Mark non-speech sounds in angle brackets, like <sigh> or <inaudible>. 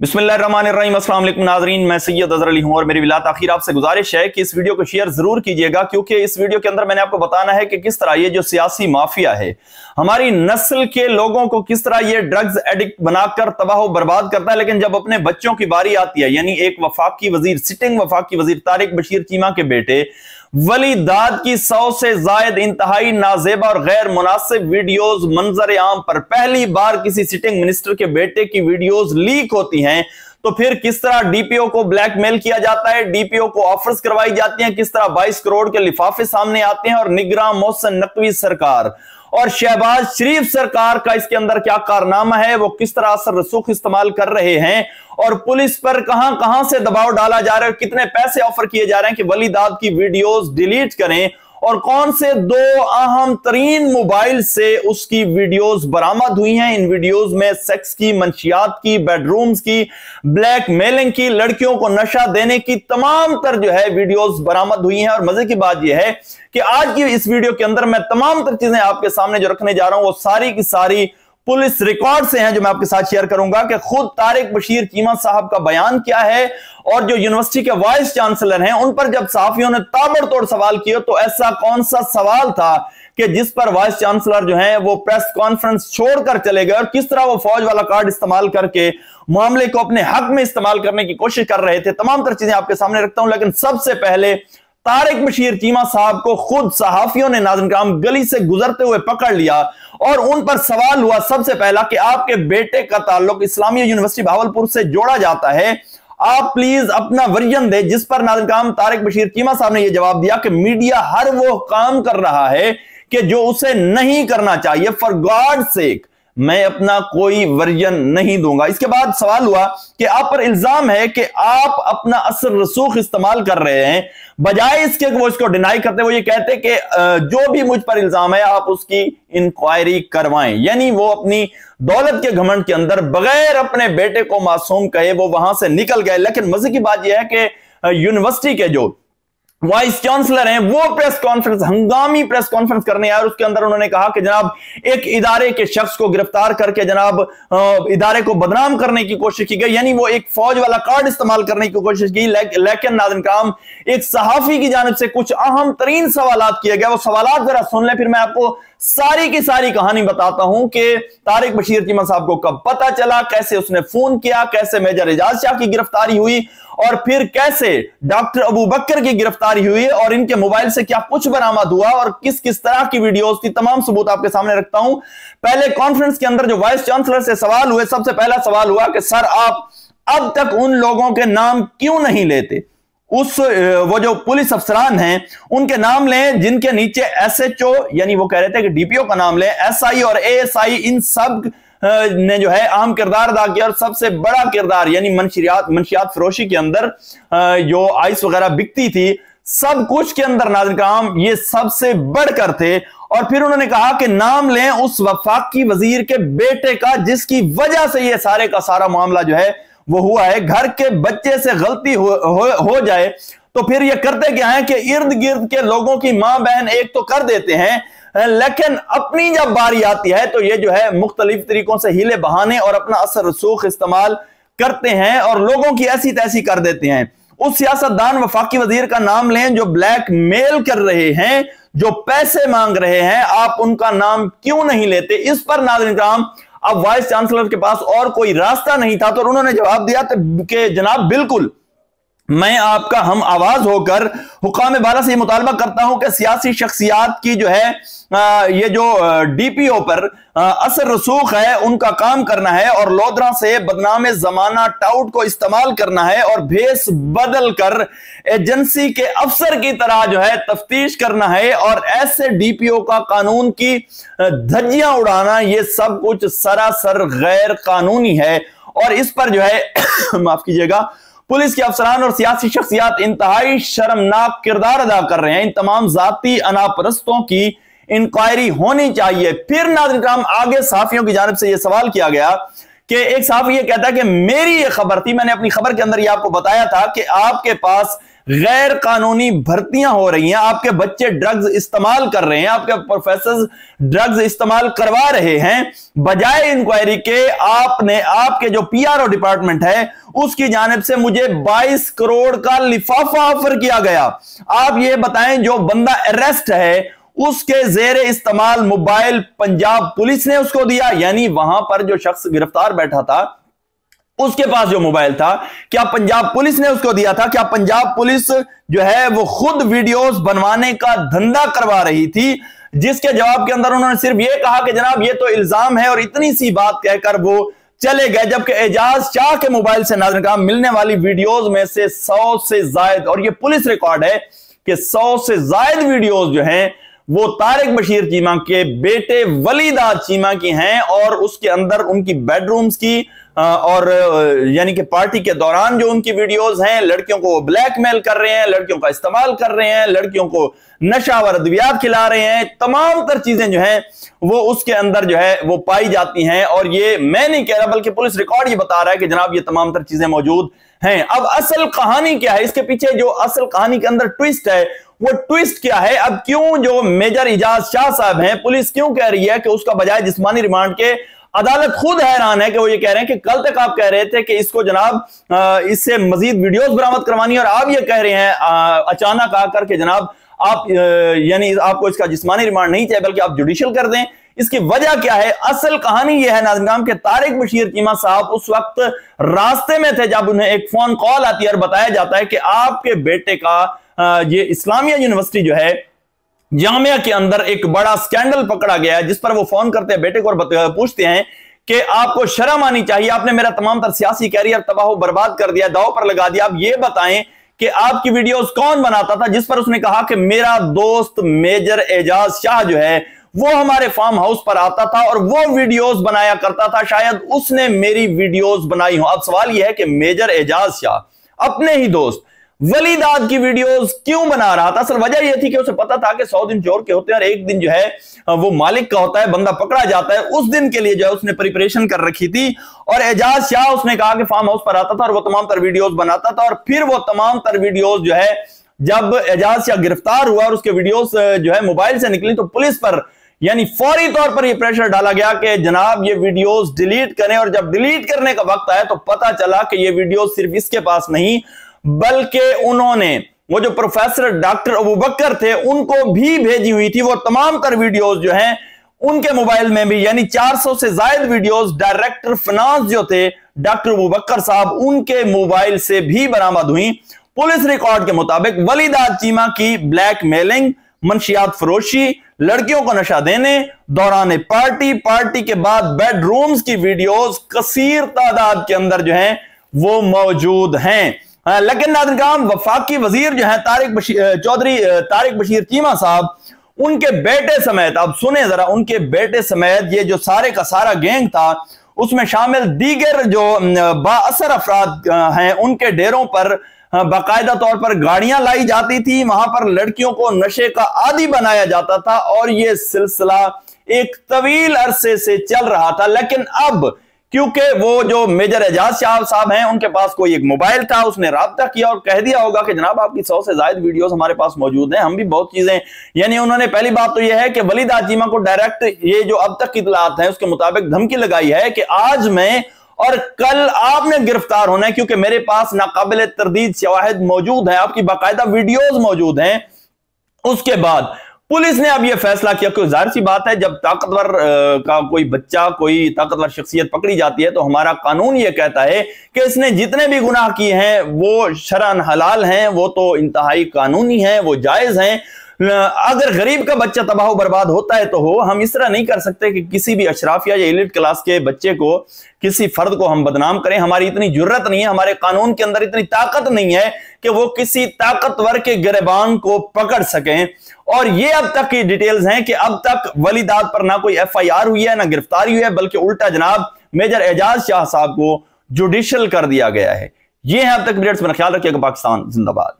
नाजरीन, मैं सैयद अजहर अली हूँ और मेरी विलात आखिर आपसे गुजारिश है कि इस वीडियो को शेयर ज़रूर कीजिएगा, क्योंकि इस वीडियो के अंदर मैंने आपको बताना है कि किस तरह ये जो सियासी माफिया है, हमारी नस्ल के लोगों को किस तरह ये ड्रग्स एडिक्ट बनाकर, तबाह बर्बाद करता है। लेकिन जब अपने बच्चों की बारी आती है, यानी एक वफाकी वज़ीर, सिटिंग वफाकी वज़ीर तारिक बशीर चीमा के बेटे वली दाद की सौ से जायद इंतहाई नाजेबा और गैर मुनासिब वीडियोस मंजर आम पर पहली बार किसी सिटिंग मिनिस्टर के बेटे की वीडियोस लीक होती हैं। तो फिर किस तरह डीपीओ को ब्लैकमेल किया जाता है? डीपीओ को ऑफर्स करवाई जाती हैं। किस तरह 22 करोड़ के लिफाफे सामने आते हैं और निगरान मोहसन नकवी सरकार? और शहबाज शरीफ सरकार का इसके अंदर क्या कारनामा है? वो किस तरह असर रसूख इस्तेमाल कर रहे हैं? और पुलिस पर कहाँ कहाँ से दबाव डाला जा रहा है? कितने पैसे ऑफ़र किए जा रहे हैं कि वलीदाद की वीडियोस डिलीट करें? और कौन से दो अहम तरीन मोबाइल से उसकी वीडियोस बरामद हुई हैं? इन वीडियोस में सेक्स की, मंशियात की, बेडरूम्स की ब्लैक मेलिंग की, लड़कियों को नशा देने की तमाम तर जो है वीडियोस बरामद हुई हैं। और मज़े की बात यह है कि आज की इस वीडियो के अंदर मैं तमाम तर चीज़ें आपके सामने जो रखने जा रहा हूँ, वो सारी की सारी पुलिस रिकॉर्ड से हैं जो मैं आपके साथ शेयर करूँगा कि खुद तारिक बशीर चीमा साहब का बयान क्या है और जो यूनिवर्सिटी के वाइस चांसलर हैं, उन पर जब साफियों ने ताबड़तोड़ सवाल किए तो ऐसा कौन सा सवाल था कि जिस पर वाइस चांसलर जो है, वो प्रेस कॉन्फ्रेंस छोड़कर चले गए और किस तरह वो फौज वाला कार्ड इस्तेमाल करके, मामले को अपने हक में इस्तेमाल करने की कोशिश कर रहे थे। तमाम तरह चीज़ें आपके सामने रखता हूँ, लेकिन सबसे पहले तारिक बशीर चीमा साहब को खुद सहाफियों ने नाजन काम गली से गुजरते हुए पकड़ लिया और उन पर सवाल हुआ सबसे पहला कि आपके बेटे का ताल्लुक इस्लामी यूनिवर्सिटी भावलपुर से जोड़ा जाता है। आप प्लीज़ अपना वर्जन दे, जिस पर नाजन काम तारिक बशीर चीमा साहब ने यह जवाब दिया कि मीडिया हर वो काम कर रहा है कि जो उसे नहीं करना चाहिए। फॉर गॉड सेक मैं अपना कोई वर्जन नहीं दूँगा। इसके बाद सवाल हुआ कि आप पर इल्ज़ाम है कि आप अपना असर रसूख इस्तेमाल कर रहे हैं, बजाय इसके वो इसको डिनाई करते वो ये कहते कि जो भी मुझ पर इल्ज़ाम है, आप उसकी इंक्वायरी करवाएँ। यानी वो अपनी दौलत के घमंड के अंदर बगैर अपने बेटे को मासूम कहे, वो वहाँ से निकल गए। लेकिन मज़े की बात यह है कि यूनिवर्सिटी के जो वाइस चांसलर हैं, वो प्रेस कॉन्फ्रेंस, हंगामी प्रेस कॉन्फ्रेंस करने आए और उसके अंदर उन्होंने कहा कि जनाब, एक इदारे के शख्स को गिरफ़्तार करके जनाब इदारे को बदनाम करने की कोशिश की गई, यानी वो एक फौज वाला कार्ड इस्तेमाल करने की कोशिश की लेकिन नादन काम, एक सहाफी की जानब से कुछ अहम तरीन सवाल किए गए, वो सवाल जरा सुन लें, फिर मैं आपको सारी की सारी कहानी बताता हूँ कि तारिक बशीर चीमा साहब को कब पता चला, कैसे उसने फ़ोन किया, कैसे मेजर एजाज शाह की गिरफ्तारी हुई, और फिर कैसे डॉक्टर अबू बकर की गिरफ्तारी हुई, और इनके मोबाइल से क्या कुछ बरामद हुआ, और किस किस तरह की वीडियोस की तमाम सबूत आपके सामने रखता हूँ। पहले कॉन्फ्रेंस के अंदर जो वाइस चांसलर से सवाल हुए, सबसे पहला सवाल हुआ कि, सर, आप अब तक उन लोगों के नाम क्यों नहीं लेते? उस वो जो पुलिस अफसरान हैं, उनके नाम लें, जिनके नीचे एसएचओ यानी वो कह रहे थे कि डीपीओ का नाम लें एसआई और एएसआई इन सबने जो है अहम किरदार अदा किया और सबसे बड़ा किरदार, यानी मंशियात मंशियात फरोशी के अंदर जो आइस वगैरह बिकती थी, सब कुछ के अंदर नाजन काम ये सबसे बढ़कर थे। और फिर उन्होंने कहा कि नाम लें उस वफाकी वज़ीर के बेटे का, जिसकी वजह से ये सारे का सारा मामला जो है वो हुआ है घर के बच्चे से गलती हो, हो, हो जाए तो फिर ये करते क्या है कि इर्द गिर्द के लोगों की माँ बहन एक तो कर देते हैं लेकिन अपनी जब बारी आती है तो ये जो है मुख्तलिफ़ तरीकों से हीले बहाने और अपना असर रसूख इस्तेमाल करते हैं और लोगों की ऐसी तैसी कर देते हैं। उस सियासतदान वफाकी वज़ीर का नाम लें जो ब्लैक मेल कर रहे हैं जो पैसे मांग रहे हैं आप उनका नाम क्यों नहीं लेते? इस पर नाजन अब वाइस चांसलर के पास और कोई रास्ता नहीं था तो उन्होंने जवाब दिया कि जनाब बिल्कुल मैं आपका हम आवाज़ होकर हुकाम बाला से मुतालबा करता हूँ कि सियासी शख्सियात की जो है आ, ये जो डीपीओ पर आ, असर रसूख है उनका काम करना है और लोधरा से बदनाम जमाना टाउट को इस्तेमाल करना है और भेस बदल कर एजेंसी के अफसर की तरह जो है तफ्तीश करना है और ऐसे डीपीओ का कानून की धज्जियाँ उड़ाना ये सब कुछ सरासर गैर कानूनी है। और इस पर जो है <coughs> माफ़ कीजिएगा पुलिस के अफसरान और सियासी शख्सियात इंतहाई शर्मनाक किरदार अदा कर रहे हैं। इन तमाम जाति अनापरस्तों की इंक्वायरी होनी चाहिए। फिर नाजर आगे साफियों की जानब से यह सवाल किया गया कि एक साहब ये कहता है कि मेरी यह खबर थी, मैंने अपनी खबर के अंदर ये आपको बताया था कि आपके पास गैर कानूनी भर्तियाँ हो रही हैं। आपके बच्चे ड्रग्स इस्तेमाल कर रहे हैं। आपके प्रोफेसर ड्रग्स इस्तेमाल करवा रहे हैं। बजाय इंक्वायरी के, आपने, आपके जो पीआरओ डिपार्टमेंट है, उसकी जानब से मुझे 22 करोड़ का लिफाफा ऑफ़र किया गया। आप ये बताएँ, जो बंदा अरेस्ट है, उसके जेर इस्तेमाल मोबाइल पंजाब पुलिस ने उसको दिया। यानी वहाँ पर जो शख्स गिरफ़्तार बैठा था उसके पास जो मोबाइल था, क्या पंजाब पुलिस ने उसको दिया था? क्या पंजाब पुलिस जो है, वो खुद वीडियोस बनवाने का धंधा करवा रही थी? जिसके जवाब के अंदर उन्होंने सिर्फ़ ये कहा कि जनाब, ये तो इल्ज़ाम है और इतनी सी बात कहकर वो चले गए, जबकि एजाज शाह के मोबाइल से नाजर कहा मिलने वाली वीडियोस में से सौ से जायद, और ये पुलिस रिकॉर्ड है कि सौ से जायद वीडियोस जो हैं वो तारिक बशीर चीमा के बेटे वलीदाद चीमा की हैं और उसके अंदर उनकी बेडरूम्स की और यानी कि पार्टी के दौरान जो उनकी वीडियोस हैं, लड़कियों को ब्लैकमेल कर रहे हैं, लड़कियों का इस्तेमाल कर रहे हैं, लड़कियों को नशा व अद्वियात खिला रहे हैं, तमाम तर चीज़ें जो हैं, वो उसके अंदर जो है, वो पाई जाती हैं। और ये मैं नहीं कह रहा बल्कि पुलिस रिकॉर्ड ये बता रहा है कि जनाब ये तमाम तर चीज़ें मौजूद हैं। अब असल कहानी क्या है? इसके पीछे जो असल कहानी के अंदर ट्विस्ट है वो ट्विस्ट क्या है? अब क्यों जो मेजर इजाज शाह साहब हैं, पुलिस क्यों कह रही है कि उसका बजाय जिस्मानी रिमांड के अदालत खुद हैरान है कि वो ये कह रहे हैं कि कल तक आप कह रहे थे कि इसको जनाब इससे मजीद वीडियोस बरामद करवानी और आप ये कह रहे हैं अचानक आकर के जनाब आप यानी आपको इसका जिस्मानी रिमांड नहीं चाहिए, बल्कि आप जुडिशियल कर दें। इसकी वजह क्या है? असल कहानी यह है नाजगाम के तारिक बशीर चीमा साहब उस वक्त रास्ते में थे जब उन्हें एक फ़ोन कॉल आती है और बताया जाता है कि आपके बेटे का ये इस्लामिया यूनिवर्सिटी जो है, जामिया के अंदर एक बड़ा स्कैंडल पकड़ा गया है, जिस पर वो फ़ोन करते हैं, बेटे को और पूछते हैं कि आपको शर्म आनी चाहिए, आपने मेरा तमाम तर सियासी कैरियर तबाह बर्बाद कर दिया, दाव पर लगा दिया, आप ये बताएँ कि आपकी वीडियोस कौन बनाता था, जिस पर उसने कहा कि मेरा दोस्त मेजर एजाज शाह जो है, वो हमारे फार्म हाउस पर आता था और वो वीडियोस बनाया करता था, शायद उसने मेरी वीडियोस बनाई हो। अब सवाल यह है कि मेजर एजाज शाह, अपने ही दोस्त वलीदाद की वीडियोस क्यों बना रहा था? असल वजह यह थी कि उसे पता था कि सौ दिन चोर के होते हैं और एक दिन जो है, वो मालिक का होता है, बंदा पकड़ा जाता है। उस दिन के लिए जो है, उसने प्रिपरेशन कर रखी थी और एजाज शाह उसने कहा कि फार्म हाउस पर आता था और वो तमाम तर वीडियोस बनाता था और फिर वो तमाम तर वीडियोज़ जो है, जब एजाज शाह गिरफ़्तार हुआ और उसके वीडियोस, जो है, मोबाइल से निकली तो पुलिस पर, यानी फौरी तौर पर यह प्रेशर डाला गया कि जनाब ये वीडियोस डिलीट करें और जब डिलीट करने का वक्त आया तो पता चला कि ये वीडियो सिर्फ़ इसके पास नहीं बल्कि उन्होंने वो जो प्रोफेसर डॉक्टर अबू बकर थे उनको भी भेजी हुई थी वो तमाम तर वीडियोस जो हैं उनके मोबाइल में भी यानी 400 से ज़्यादा वीडियोस डायरेक्टर फिनांस जो थे डॉक्टर अबू बकर साहब उनके मोबाइल से भी बरामद हुई। पुलिस रिकॉर्ड के मुताबिक वलीदाद चीमा की ब्लैक मेलिंग मंशियात फरोशी लड़कियों को नशा देने दौरान पार्टी पार्टी के बाद बेडरूम्स की वीडियोस कसीर तादाद के अंदर जो हैं वो मौजूद हाँ, लेकिन नादरगाम वफाकी वज़ीर जो है, तारिक बशीर चौधरी तारिक बशीर चीमा साहब, उनके बेटे समेत, अब सुने जरा, उनके बेटे समेत ये जो सारे का सारा गैंग था, उसमें शामिल दीगर जो बासर अफराद हैं, उनके डेरों पर बाकायदा तौर पर गाड़ियाँ लाई जाती थी, वहाँ पर लड़कियों को नशे का आदि बनाया जाता था, और यह सिलसिला एक तवील अरसे से चल रहा था, लेकिन अब क्योंकि वो जो मेजर एजाज शाह साहब हैं, उनके पास कोई एक मोबाइल था, उसने रबता किया और कह दिया होगा कि जनाब आपकी सौ से ज़्यादा वीडियोस हमारे पास मौजूद हैं, हम भी बहुत चीज़ें यानी उन्होंने पहली बात तो यह है कि वलीद आजीमा को डायरेक्ट ये जो अब तक की इतलात है, उसके मुताबिक धमकी लगाई है कि आज मैं और कल आपने गिरफ़्तार होना है, क्योंकि मेरे पास नाकाबिल तरदीद शवाहद मौजूद है, आपकी बाकायदा वीडियोज़ मौजूद हैं। उसके बाद पुलिस ने अब यह फैसला किया क्योंकि ज़ाहिर सी बात है, जब ताकतवर का कोई बच्चा, कोई ताकतवर शख्सियत पकड़ी जाती है तो हमारा कानून यह कहता है कि इसने जितने भी गुनाह किए हैं, वो शरण हलाल हैं, वो तो इंतहाई कानूनी हैं, वो जायज़ हैं। अगर गरीब का बच्चा तबाह बर्बाद होता है तो हो, हम इस तरह नहीं कर सकते कि किसी भी अशराफिया या इलिट क्लास के बच्चे को, किसी फर्द को हम बदनाम करें। हमारी इतनी ज़रूरत नहीं है, हमारे कानून के अंदर इतनी ताकत नहीं है कि वो किसी ताकतवर के गिरबान को पकड़ सकें। और ये अब तक की डिटेल्स हैं कि अब तक वलीदाद पर ना कोई एफ़ हुई है, ना गिरफ्तारी हुई है, बल्कि उल्टा जनाब मेजर एजाज शाह साहब को जुडिशल कर दिया गया है। ये है अब तक अपडेट्स। में ख्याल रखिएगा, पाकिस्तान जिंदाबाद।